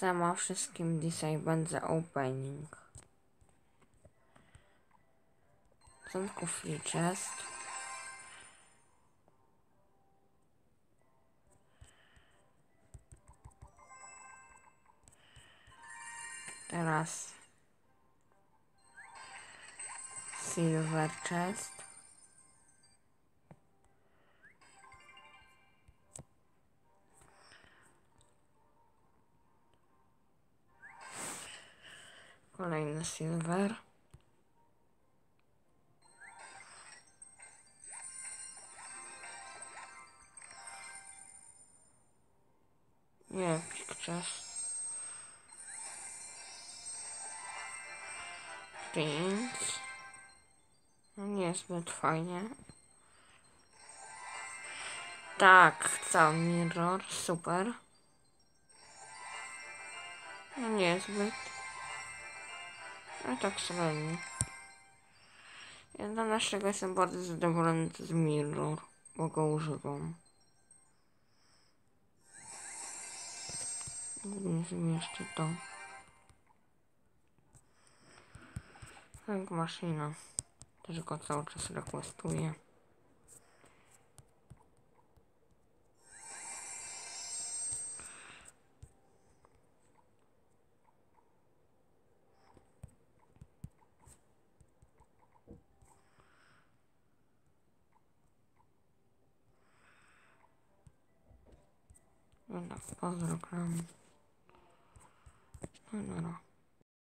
Sama wszystkim dzisiaj będzie opening. Początku free chest. Teraz silver chest. Kolejny silver. Nie, pictures. Prince. No niezbyt fajnie. Tak, cały mirror, super. No niezbyt. No tak średnio. Ja do naszego jestem bardzo zadowolony z mirror, bo go używam. Jeszcze to. Jak maszyna. Też go cały czas requestuję. No tak, pozdro kram. No dobra.